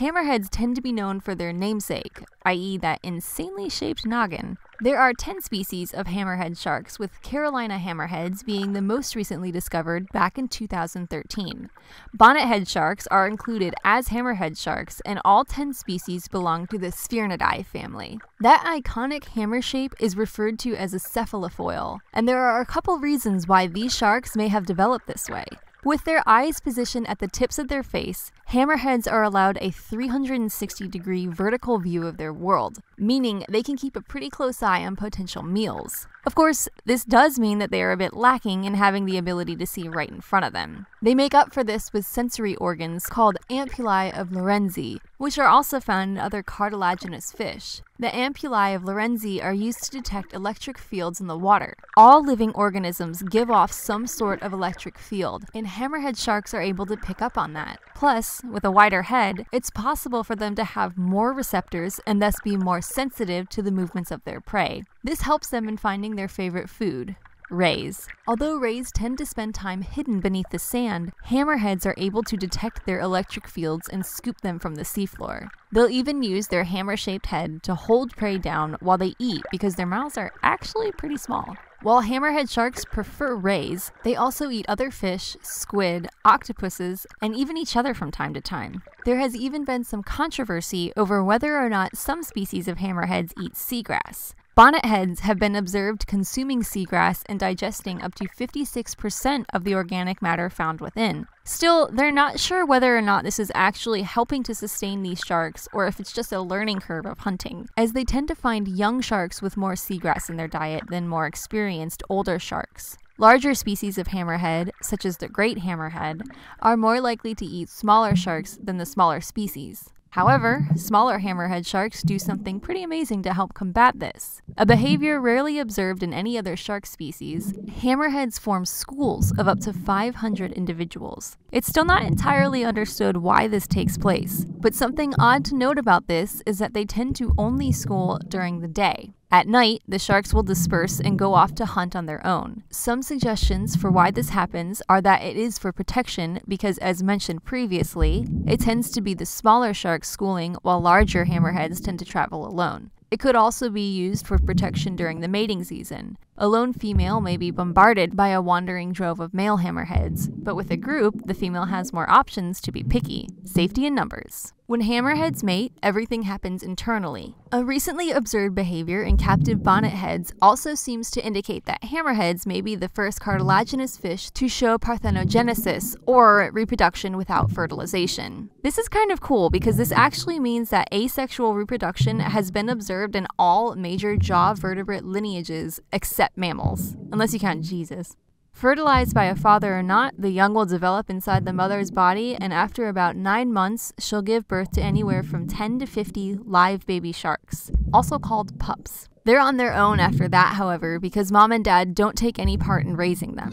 Hammerheads tend to be known for their namesake, i.e., that insanely shaped noggin. There are 10 species of hammerhead sharks, with Carolina hammerheads being the most recently discovered back in 2013. Bonnethead sharks are included as hammerhead sharks, and all 10 species belong to the Sphyrnidae family. That iconic hammer shape is referred to as a cephalofoil, and there are a couple reasons why these sharks may have developed this way. With their eyes positioned at the tips of their face, hammerheads are allowed a 360 degree vertical view of their world, meaning they can keep a pretty close eye on potential meals. Of course, this does mean that they are a bit lacking in having the ability to see right in front of them. They make up for this with sensory organs called ampullae of Lorenzi, which are also found in other cartilaginous fish. The ampullae of Lorenzi are used to detect electric fields in the water. All living organisms give off some sort of electric field, and hammerhead sharks are able to pick up on that. Plus, with a wider head, it's possible for them to have more receptors and thus be more sensitive to the movements of their prey. This helps them in finding their favorite food, rays. Although rays tend to spend time hidden beneath the sand, hammerheads are able to detect their electric fields and scoop them from the seafloor. They'll even use their hammer shaped head to hold prey down while they eat because their mouths are actually pretty small. While hammerhead sharks prefer rays, they also eat other fish, squid, octopuses, and even each other from time to time. There has even been some controversy over whether or not some species of hammerheads eat seagrass. Bonnetheads have been observed consuming seagrass and digesting up to 56% of the organic matter found within. Still, they're not sure whether or not this is actually helping to sustain these sharks or if it's just a learning curve of hunting, as they tend to find young sharks with more seagrass in their diet than more experienced older sharks. Larger species of hammerhead, such as the great hammerhead, are more likely to eat smaller sharks than the smaller species. However, smaller hammerhead sharks do something pretty amazing to help combat this. A behavior rarely observed in any other shark species, hammerheads form schools of up to 500 individuals. It's still not entirely understood why this takes place, but something odd to note about this is that they tend to only school during the day. At night, the sharks will disperse and go off to hunt on their own. Some suggestions for why this happens are that it is for protection because, as mentioned previously, it tends to be the smaller sharks schooling while larger hammerheads tend to travel alone. It could also be used for protection during the mating season. A lone female may be bombarded by a wandering drove of male hammerheads, but with a group, the female has more options to be picky. Safety in numbers. When hammerheads mate, everything happens internally. A recently observed behavior in captive bonnetheads also seems to indicate that hammerheads may be the first cartilaginous fish to show parthenogenesis, or reproduction without fertilization. This is kind of cool because this actually means that asexual reproduction has been observed in all major jaw vertebrate lineages except mammals, unless you count Jesus. Fertilized by a father or not, the young will develop inside the mother's body, and after about 9 months, she'll give birth to anywhere from 10 to 50 live baby sharks, also called pups. They're on their own after that, however, because mom and dad don't take any part in raising them.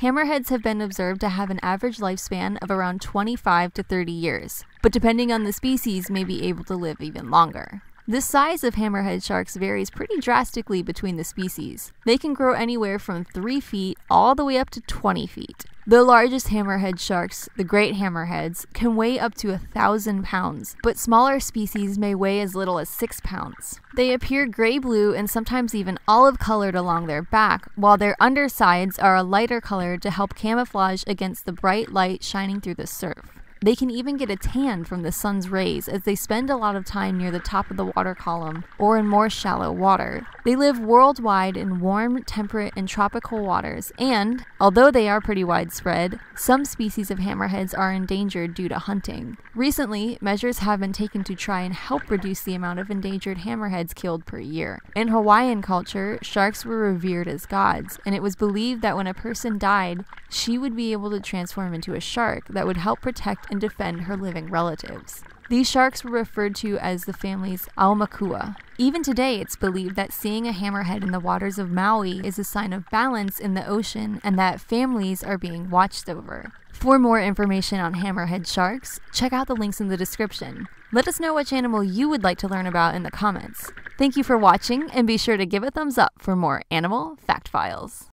Hammerheads have been observed to have an average lifespan of around 25 to 30 years, but depending on the species, may be able to live even longer. The size of hammerhead sharks varies pretty drastically between the species. They can grow anywhere from 3 feet all the way up to 20 feet. The largest hammerhead sharks, the great hammerheads, can weigh up to a thousand pounds, but smaller species may weigh as little as 6 pounds. They appear gray blue and sometimes even olive colored along their back, while their undersides are a lighter color to help camouflage against the bright light shining through the surf. They can even get a tan from the sun's rays as they spend a lot of time near the top of the water column or in more shallow water. They live worldwide in warm, temperate, and tropical waters, and, although they are pretty widespread, some species of hammerheads are endangered due to hunting. Recently, measures have been taken to try and help reduce the amount of endangered hammerheads killed per year. In Hawaiian culture, sharks were revered as gods, and it was believed that when a person died, she would be able to transform into a shark that would help protect and defend her living relatives. These sharks were referred to as the family's Aumakua. Even today, it's believed that seeing a hammerhead in the waters of Maui is a sign of balance in the ocean and that families are being watched over. For more information on hammerhead sharks, check out the links in the description. Let us know which animal you would like to learn about in the comments. Thank you for watching, and be sure to give a thumbs up for more animal fact files.